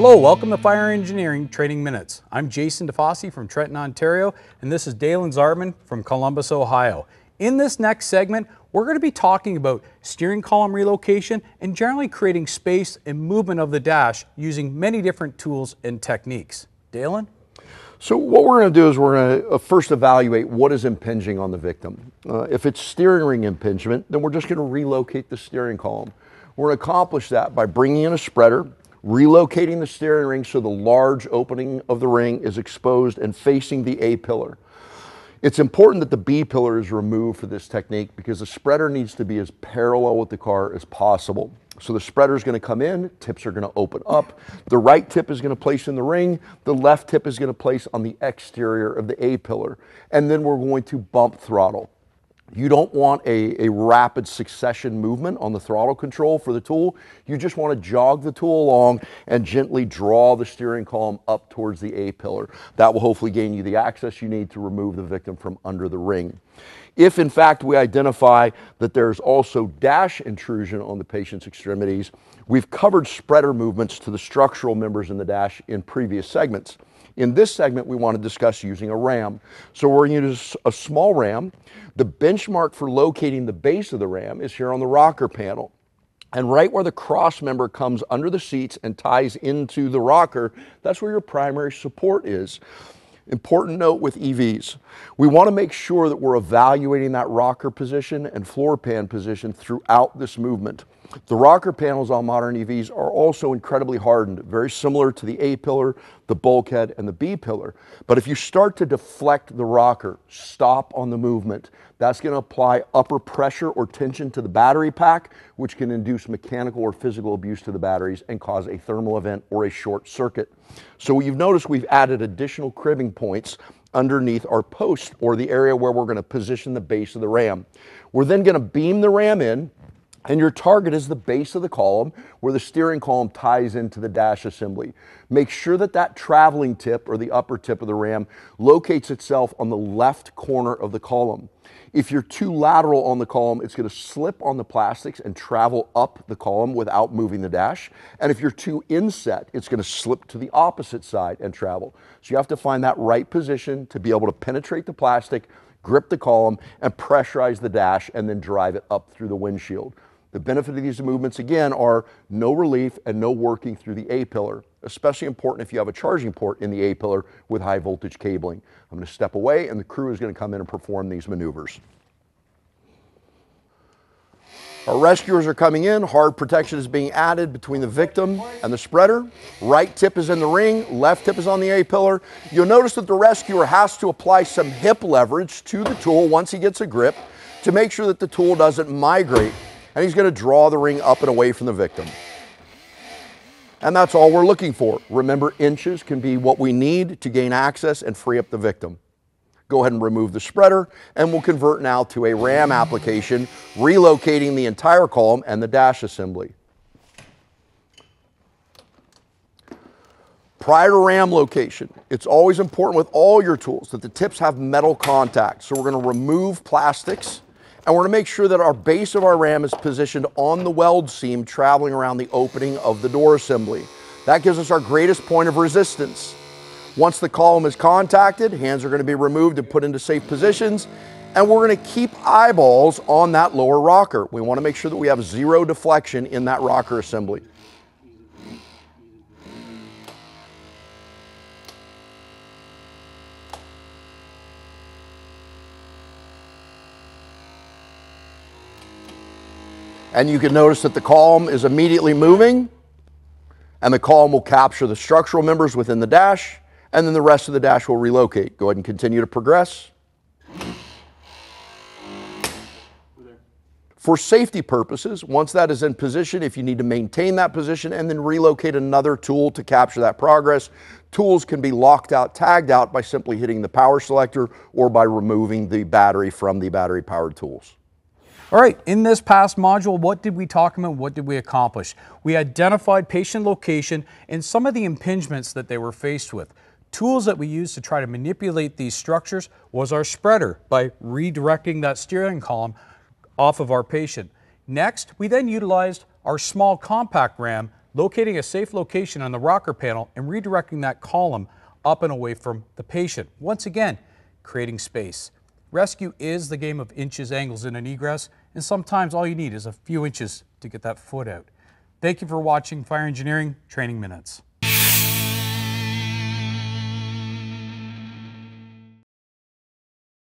Hello, welcome to Fire Engineering Training Minutes. I'm Jason DeFosse from Trenton, Ontario, and this is Dalan Zartman from Columbus, Ohio. In this next segment, we're going to be talking about steering column relocation and generally creating space and movement of the dash using many different tools and techniques. Dalen? So what we're going to do is we're going to uh, first evaluate what is impinging on the victim. Uh, if it's steering ring impingement, then we're just going to relocate the steering column. We're going to accomplish that by bringing in a spreader, relocating the steering ring so the large opening of the ring is exposed and facing the A pillar. It's important that the B pillar is removed for this technique because the spreader needs to be as parallel with the car as possible. So the spreader is going to come in, tips are going to open up. The right tip is going to place in the ring, the left tip is going to place on the exterior of the A pillar. And then we're going to bump throttle. You don't want a, a rapid succession movement on the throttle control for the tool. You just want to jog the tool along and gently draw the steering column up towards the A pillar. That will hopefully gain you the access you need to remove the victim from under the ring. If in fact we identify that there's also dash intrusion on the patient's extremities, we've covered spreader movements to the structural members in the dash in previous segments. In this segment, we want to discuss using a ram. So we're going to use a small ram. The benchmark for locating the base of the ram is here on the rocker panel. And right where the cross member comes under the seats and ties into the rocker, that's where your primary support is. Important note with EVs, we want to make sure that we're evaluating that rocker position and floor pan position throughout this movement. The rocker panels on modern EVs are also incredibly hardened, very similar to the A pillar, the bulkhead, and the B pillar. But if you start to deflect the rocker, stop on the movement, that's going to apply upper pressure or tension to the battery pack, which can induce mechanical or physical abuse to the batteries and cause a thermal event or a short circuit. So you've noticed we've added additional cribbing points underneath our post or the area where we're going to position the base of the ram. We're then going to beam the ram in and your target is the base of the column where the steering column ties into the dash assembly. Make sure that that traveling tip or the upper tip of the ram locates itself on the left corner of the column. If you're too lateral on the column, it's going to slip on the plastics and travel up the column without moving the dash. And if you're too inset, it's going to slip to the opposite side and travel. So you have to find that right position to be able to penetrate the plastic, grip the column, and pressurize the dash and then drive it up through the windshield. The benefit of these movements, again, are no relief and no working through the A pillar, especially important if you have a charging port in the A pillar with high voltage cabling. I'm going to step away and the crew is going to come in and perform these maneuvers. Our rescuers are coming in. Hard protection is being added between the victim and the spreader. Right tip is in the ring. Left tip is on the A pillar. You'll notice that the rescuer has to apply some hip leverage to the tool once he gets a grip to make sure that the tool doesn't migrate and he's going to draw the ring up and away from the victim. And that's all we're looking for. Remember, inches can be what we need to gain access and free up the victim. Go ahead and remove the spreader, and we'll convert now to a RAM application, relocating the entire column and the dash assembly. Prior to RAM location, it's always important with all your tools that the tips have metal contact. So we're going to remove plastics and we're going to make sure that our base of our ram is positioned on the weld seam traveling around the opening of the door assembly. That gives us our greatest point of resistance. Once the column is contacted, hands are going to be removed and put into safe positions. And we're going to keep eyeballs on that lower rocker. We want to make sure that we have zero deflection in that rocker assembly. And you can notice that the column is immediately moving and the column will capture the structural members within the dash and then the rest of the dash will relocate. Go ahead and continue to progress. For safety purposes, once that is in position, if you need to maintain that position and then relocate another tool to capture that progress, tools can be locked out, tagged out by simply hitting the power selector or by removing the battery from the battery powered tools. All right, in this past module, what did we talk about? What did we accomplish? We identified patient location and some of the impingements that they were faced with. Tools that we used to try to manipulate these structures was our spreader by redirecting that steering column off of our patient. Next, we then utilized our small compact ram locating a safe location on the rocker panel and redirecting that column up and away from the patient. Once again, creating space. Rescue is the game of inches, angles, and an egress, and sometimes all you need is a few inches to get that foot out. Thank you for watching Fire Engineering Training Minutes.